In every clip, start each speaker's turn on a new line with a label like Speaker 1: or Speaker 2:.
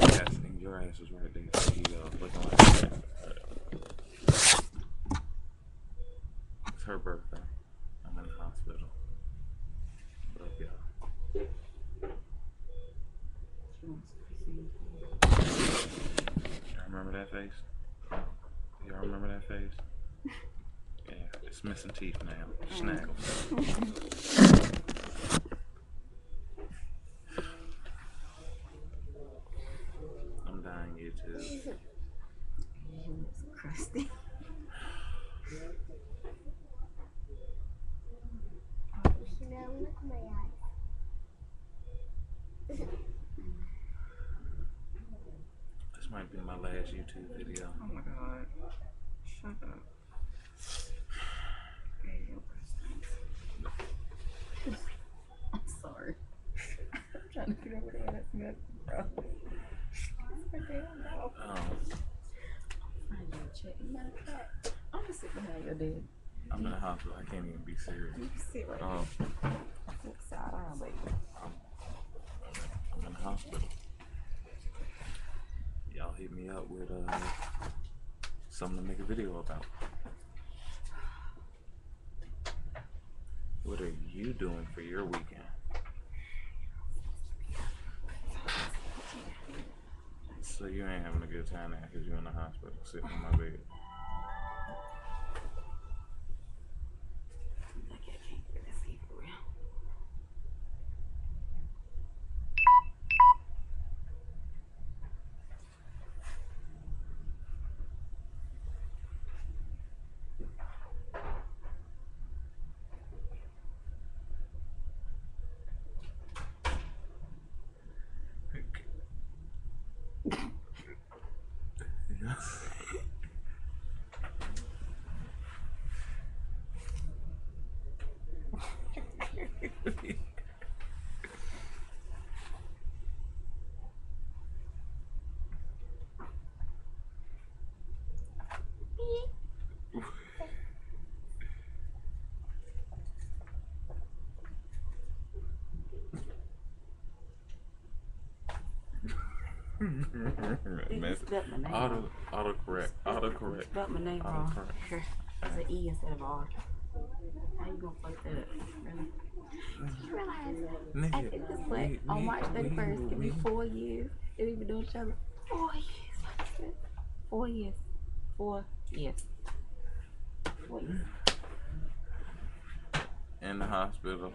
Speaker 1: Yes, and your ass was right there. He uh, looking like that. It's her birthday. I'm in the hospital. But yeah. Y'all remember that face? Y'all remember that face? Yeah, it's missing teeth now. Snaggles. I'm dying YouTube.
Speaker 2: crusty.
Speaker 3: Now look at my eyes.
Speaker 1: This might be my last YouTube video.
Speaker 2: Oh my god. Shut up. Okay, your breast stinks. I'm sorry. I'm trying to figure out where the ass went, bro.
Speaker 1: Um,
Speaker 2: gonna check. Matter of fact, I'm gonna sit behind your dad.
Speaker 1: I'm in the hospital. I can't even be serious.
Speaker 2: You can sit right
Speaker 1: Um,
Speaker 2: Look side down, baby.
Speaker 1: I'm, I'm in the hospital. Y'all hit me up with uh, something to make a video about. What are you doing for your weekend? So you ain't having a good time now because you're in the hospital sitting on my bed.
Speaker 2: Like, I can't really see for real. Did you
Speaker 1: Man,
Speaker 2: spell my name
Speaker 1: auto, auto correct, auto correct.
Speaker 2: spelled my name
Speaker 1: Auto
Speaker 2: wrong.
Speaker 1: correct.
Speaker 2: Here, it's an E instead of R. How you gonna fuck that up? Really?
Speaker 3: You realize
Speaker 1: Nigga,
Speaker 2: I think this like
Speaker 1: we-
Speaker 2: on March
Speaker 1: we-
Speaker 2: 31st, it'll be four years. They've been doing each other. Four years. Four years. Four years. Four years.
Speaker 1: in the hospital,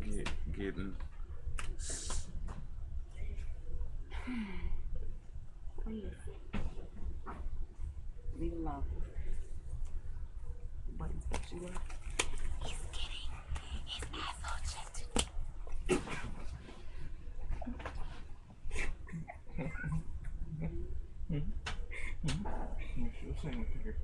Speaker 1: get, getting
Speaker 2: Four years. Leave it alone. What inspection girl?
Speaker 3: he's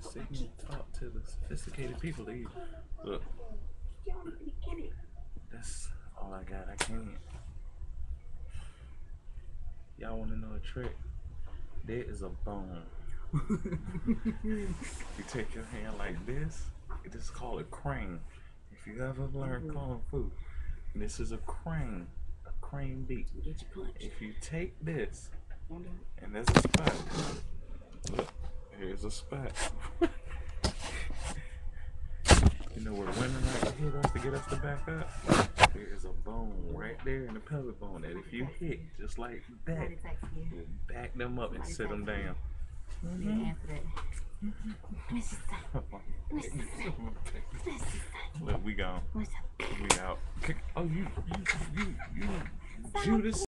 Speaker 1: trying to sit here and talk to the sophisticated people. They, look,
Speaker 3: You don't even get it.
Speaker 1: that's all I got. I can't. Y'all want to know a trick? There is a bone. you take your hand like this. It is called a crane. If you ever learn mm-hmm. kung fu, this is a crane. A crane beat.
Speaker 2: Get your punch.
Speaker 1: If you take this,
Speaker 2: Don't do it.
Speaker 1: and there's a spot. Here's a spot. you know where women like to hit us to get us to back up? There is a bone right there in the pelvic bone that if you hit just like that,
Speaker 2: Somebody text you.
Speaker 1: will back them up and sit them down.
Speaker 2: You didn't answer that.
Speaker 3: Mrs. Stein, Mrs.
Speaker 1: Look, we gone. We out. Oh, you, you, you, you, Judas.